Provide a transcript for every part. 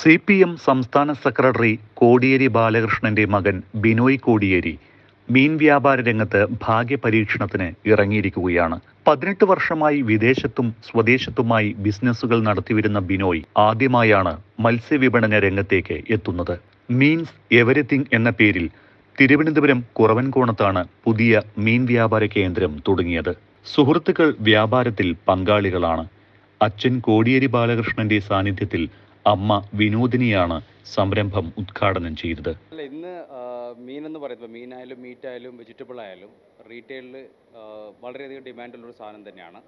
C P M സംസ്ഥാന secretary Kodiyeri ബാലകൃഷ്ണന്റെ മകൻ ബിനോയ് കോടിയേരി മീൻ വ്യാപാര രംഗത്ത് ഭാഗ്യപരീക്ഷണത്തിന് ഇറങ്ങിയിരിക്കുകയാണ്. പതിനെട്ട് വർഷമായി വിദേശത്തും സ്വദേശത്തുമായി ബിസിനസ്സുകൾ നടത്തിവരുന്ന ബിനോയ് ആദ്യമായാണ് മത്സ്യവിപണന രംഗത്തേക്ക് എത്തുന്നത്. മീൻസ് എവരിത്തിങ് എന്ന പേരിൽ തിരുവനന്തപുരം കുറവൻകോണത്താണ് പുതിയ മീൻ വ്യാപാര കേന്ദ്രം തുടങ്ങിയത്. സുഹൃത്തുക്കൾ വ്യാപാരത്തിൽ പങ്കാളികളാണ്. അച്ഛൻ കോടിയേരി ബാലകൃഷ്ണന്റെ സാന്നിധ്യത്തിൽ അമ്മ വിനോദിനിയാണ് സംരംഭം ഉദ്ഘാടനം ചെയ്തത്. അല്ല ഇന്ന് ആ, മീനെന്ന് പറയുമ്പോൾ മീനായാലും മീറ്റായാലും വെജിറ്റബിൾ ആയാലും റീറ്റെയിലിൽ വളരെയധികം ഡിമാൻഡുള്ളൊരു സാധനം തന്നെയാണ്.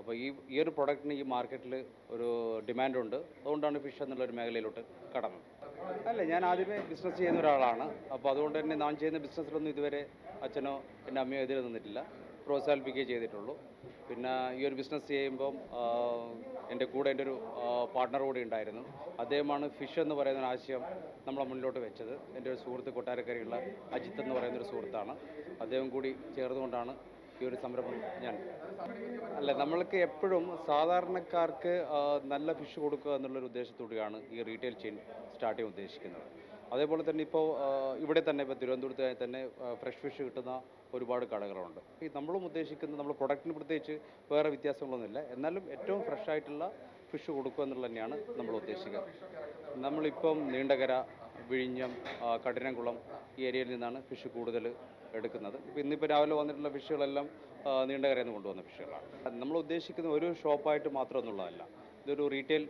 അപ്പോൾ ഈ ഈ ഒരു പ്രൊഡക്റ്റിന് ഈ മാർക്കറ്റിൽ ഒരു ഡിമാൻഡുണ്ട്. അതുകൊണ്ടാണ് ഫിഷ് എന്നുള്ള ഒരു മേഖലയിലോട്ട് കടന്നത്. അല്ല ഞാൻ ആദ്യമേ ബിസിനസ് ചെയ്യുന്ന ഒരാളാണ്. അപ്പോൾ അതുകൊണ്ട് തന്നെ ഞാൻ ചെയ്യുന്ന ബിസിനസ്സിലൊന്നും ഇതുവരെ അച്ഛനോ എന്റെ അമ്മയോ എതിരെ നിന്നിട്ടില്ല. പ്രോത്സാഹിപ്പിക്കുകയേ ചെയ്തിട്ടുള്ളൂ. പിന്നെ ഈ ഒരു ബിസിനസ് ചെയ്യുമ്പം എന്റെ കൂടെ എന്റെ ഒരു പാർട്ട്ണർ കൂടി ഉണ്ടായിരുന്നു. അദ്ദേഹമാണ് ഫിഷ് എന്ന് പറയുന്ന ഒരു ആശയം നമ്മളെ മുന്നിലോട്ട് വെച്ചത്. എന്റെ ഒരു സുഹൃത്ത് കൊട്ടാരക്കരയുള്ള അജിത്ത് എന്ന് പറയുന്ന ഒരു സുഹൃത്താണ്. അദ്ദേഹം കൂടി ചേർന്നുകൊണ്ടാണ് ഈ ഒരു സംരംഭം ഞാൻ. അല്ല നമ്മൾക്ക് എപ്പോഴും സാധാരണക്കാർക്ക് നല്ല ഫിഷ് കൊടുക്കുക എന്നുള്ളൊരു ഉദ്ദേശത്തോടെയാണ് ഈ റീറ്റെയിൽ ചെയിൻ സ്റ്റാർട്ട് ചെയ്യാൻ ഉദ്ദേശിക്കുന്നത്. അതേപോലെ തന്നെ ഇപ്പോൾ ഇവിടെ തന്നെ ഇപ്പോൾ തിരുവനന്തപുരത്ത് തന്നെ ഫ്രഷ് ഫിഷ് കിട്ടുന്ന ഒരുപാട് കടകളുണ്ട്. ഈ നമ്മളും ഉദ്ദേശിക്കുന്നത് നമ്മൾ പ്രൊഡക്റ്റിന് പ്രത്യേകിച്ച് വേറെ വ്യത്യാസങ്ങളൊന്നുമില്ല. എന്നാലും ഏറ്റവും ഫ്രഷ് ആയിട്ടുള്ള ഫിഷ് കൊടുക്കുക എന്നുള്ളത് തന്നെയാണ് നമ്മൾ ഉദ്ദേശിക്കുന്നത് നമ്മളിപ്പം നീണ്ടകര വിഴിഞ്ഞം കഠിനംകുളം ഈ ഏരിയയിൽ നിന്നാണ് ഫിഷ് കൂടുതൽ എടുക്കുന്നത്. ഇപ്പോൾ ഇന്നിപ്പോൾ രാവിലെ വന്നിട്ടുള്ള ഫിഷുകളെല്ലാം നീണ്ടകരയിൽ നിന്ന് കൊണ്ടുവന്ന ഫിഷുകളാണ് നമ്മൾ ഉദ്ദേശിക്കുന്ന ഒരു ഷോപ്പായിട്ട് മാത്രം എന്നുള്ളതല്ല. ഇതൊരു റീറ്റെയിൽ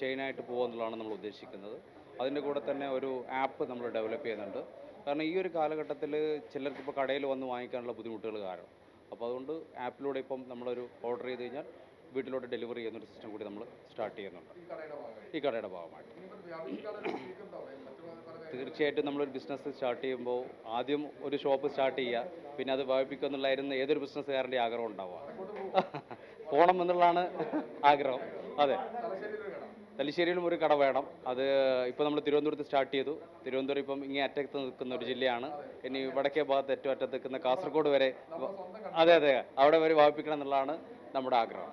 ചെയിനായിട്ട് പോകുക എന്നുള്ളതാണ് നമ്മൾ ഉദ്ദേശിക്കുന്നത്. അതിന്റെ കൂടെ തന്നെ ഒരു ആപ്പ് നമ്മൾ ഡെവലപ്പ് ചെയ്യുന്നുണ്ട്. കാരണം ഈ ഒരു കാലഘട്ടത്തിൽ ചിലർക്ക് ഇപ്പോൾ കടയിൽ വന്ന് വാങ്ങിക്കാനുള്ള ബുദ്ധിമുട്ടുകൾ കാരണം. അപ്പോൾ അതുകൊണ്ട് ആപ്പിലൂടെ ഇപ്പം നമ്മളൊരു ഓർഡർ ചെയ്ത് കഴിഞ്ഞാൽ വീട്ടിലോട്ട് ഡെലിവറി ചെയ്യുന്ന ഒരു സിസ്റ്റം കൂടി നമ്മൾ സ്റ്റാർട്ട് ചെയ്യുന്നുണ്ട്. ഈ കടയുടെ ഭാഗമായിട്ട്. തീർച്ചയായിട്ടും നമ്മളൊരു ബിസിനസ് സ്റ്റാർട്ട് ചെയ്യുമ്പോൾ ആദ്യം ഒരു ഷോപ്പ് സ്റ്റാർട്ട് ചെയ്യുക. പിന്നെ അത് വ്യാപിപ്പിക്കുക എന്നുള്ളതായിരുന്നു ഏതൊരു ബിസിനസ്സുകാരന്റെ ആഗ്രഹം ഉണ്ടാവുക. പോകണം എന്നുള്ളതാണ് ആഗ്രഹം. അതെ. തലശ്ശേരിയിലും ഒരു കട വേണം. അത് ഇപ്പോൾ നമ്മൾ തിരുവനന്തപുരത്ത് സ്റ്റാർട്ട് ചെയ്തു. തിരുവനന്തപുരം ഇപ്പം ഇങ്ങനെ അറ്റത്ത് നിൽക്കുന്ന ഒരു ജില്ലയാണ്. ഇനി വടക്കേ ഭാഗത്ത് ഏറ്റവും അറ്റത്ത് നിൽക്കുന്ന കാസർഗോഡ് വരെ അതെ അതെ. അവിടെ വരെ വ്യാപിപ്പിക്കണം എന്നുള്ളതാണ് നമ്മുടെ ആഗ്രഹം.